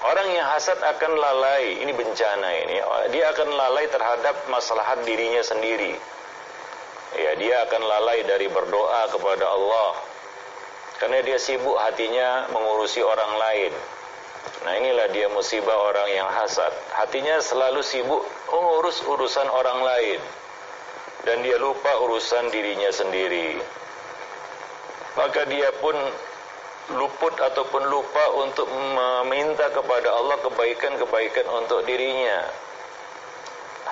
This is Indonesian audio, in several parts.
Orang yang hasad akan lalai, ini bencana ini. Dia akan lalai terhadap maslahat dirinya sendiri. Ya, dia akan lalai dari berdoa kepada Allah. Karena dia sibuk hatinya mengurusi orang lain. Nah, inilah dia musibah orang yang hasad. Hatinya selalu sibuk mengurus urusan orang lain. Dan dia lupa urusan dirinya sendiri. Maka dia pun luput ataupun lupa untuk meminta kepada Allah kebaikan-kebaikan untuk dirinya.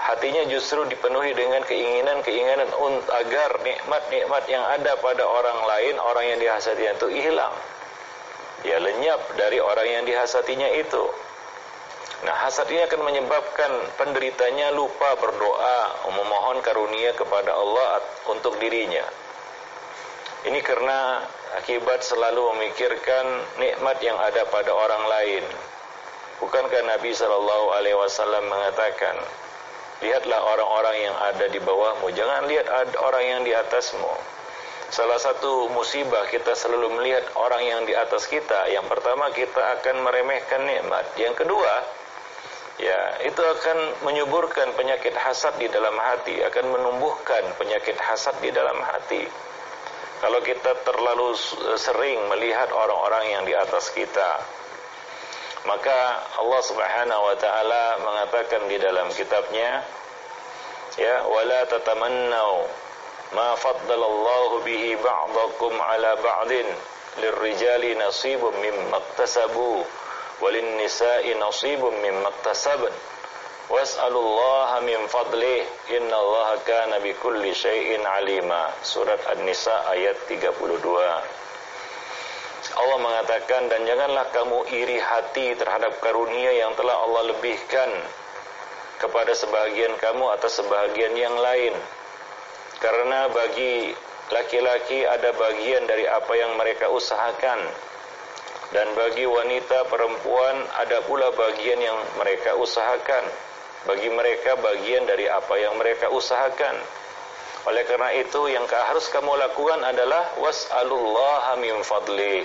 Hatinya justru dipenuhi dengan keinginan-keinginan agar nikmat-nikmat yang ada pada orang lain, orang yang dihasatinya itu hilang. Ya lenyap dari orang yang dihasatinya itu. Nah hasad ini akan menyebabkan penderitanya lupa berdoa, memohon karunia kepada Allah untuk dirinya. Ini karena akibat selalu memikirkan nikmat yang ada pada orang lain. Bukankah Nabi Shallallahu Alaihi Wasallam mengatakan, lihatlah orang-orang yang ada di bawahmu, jangan lihat orang yang di atasmu. Salah satu musibah kita selalu melihat orang yang di atas kita. Yang pertama kita akan meremehkan nikmat. Yang kedua, ya itu akan menyuburkan penyakit hasad di dalam hati, akan menumbuhkan penyakit hasad di dalam hati. Kalau kita terlalu sering melihat orang-orang yang di atas kita, maka Allah Subhanahu wa taala mengatakan di dalam kitabnya, ya, wala tatamannau ma faddalallahu bihi ba'dakum ala ba'din lirrijali nasibun mimma iktasabu walin nisa'i nasibun mimma iktasabun was'alullaha min fadlih innallaha kana bikulli syai'in alima. Surat an-nisa ayat 32 Allah mengatakan dan janganlah kamu iri hati terhadap karunia yang telah Allah lebihkan kepada sebahagian kamu atas sebahagian yang lain. Karena bagi laki-laki ada bagian dari apa yang mereka usahakan. Dan bagi wanita perempuan ada pula bagian yang mereka usahakan bagi mereka bagian dari apa yang mereka usahakan. Oleh karena itu yang harus kamu lakukan adalah was'alullaha min fadli.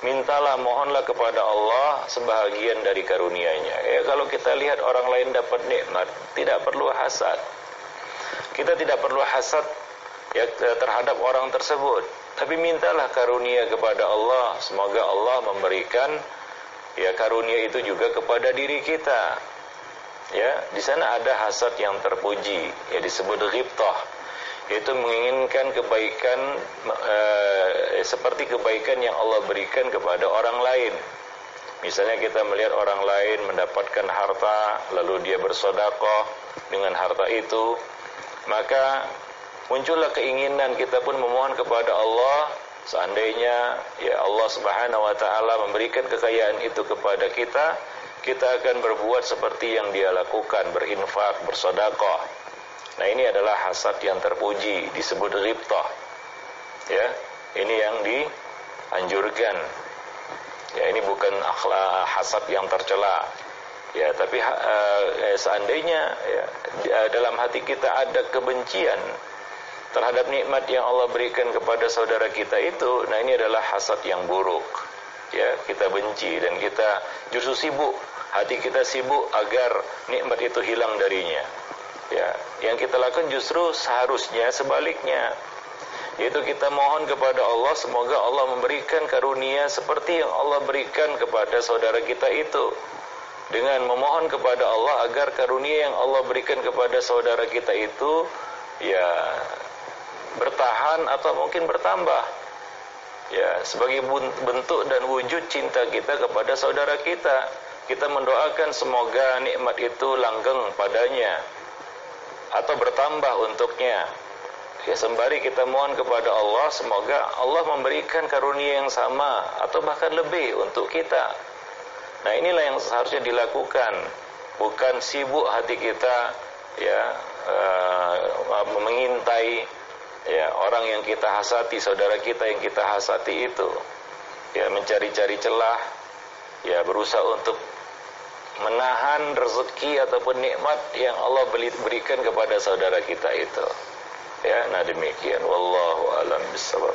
Mintalah mohonlah kepada Allah sebahagian dari karunia-Nya. Ya kalau kita lihat orang lain dapat nikmat, tidak perlu hasad. Kita tidak perlu hasad ya terhadap orang tersebut, tapi mintalah karunia kepada Allah. Semoga Allah memberikan ya karunia itu juga kepada diri kita ya di sana ada hasad yang terpuji ya disebut ghibtah. Yaitu menginginkan kebaikan e, seperti kebaikan yang Allah berikan kepada orang lain. Misalnya kita melihat orang lain mendapatkan harta lalu dia bersodakoh dengan harta itu maka muncullah keinginan kita pun memohon kepada Allah. Seandainya ya Allah Subhanahu wa taala memberikan kekayaan itu kepada kita kita akan berbuat seperti yang dia lakukan, berinfak, bersodakoh. Nah ini adalah hasad yang terpuji, disebut ribtah. Ya, ini yang dianjurkan. Ya, ini bukan akhlak hasad yang tercela. Ya, tapi uh, eh, seandainya ya, eh, dalam hati kita ada kebencian terhadap nikmat yang Allah berikan kepada saudara kita itu, nah ini adalah hasad yang buruk. Ya, kita benci dan kita justru sibuk hati kita sibuk agar nikmat itu hilang darinya. Ya, yang kita lakukan justru seharusnya sebaliknya. Yaitu kita mohon kepada Allah semoga Allah memberikan karunia seperti yang Allah berikan kepada saudara kita itu. Dengan memohon kepada Allah agar karunia yang Allah berikan kepada saudara kita itu ya bertahan atau mungkin bertambah. Ya, sebagai bentuk dan wujud cinta kita kepada saudara kita kita mendoakan semoga nikmat itu langgeng padanya atau bertambah untuknya. Ya sembari kita mohon kepada Allah semoga Allah memberikan karunia yang sama atau bahkan lebih untuk kita. Nah, inilah yang seharusnya dilakukan, bukan sibuk hati kita ya uh, mengintai ya orang yang kita hasati, saudara kita yang kita hasati itu. Ya mencari-cari celah, ya berusaha untuk menahan rezeki ataupun nikmat yang Allah berikan kepada saudara kita itu. Ya, nah demikian wallahu alam bisawab.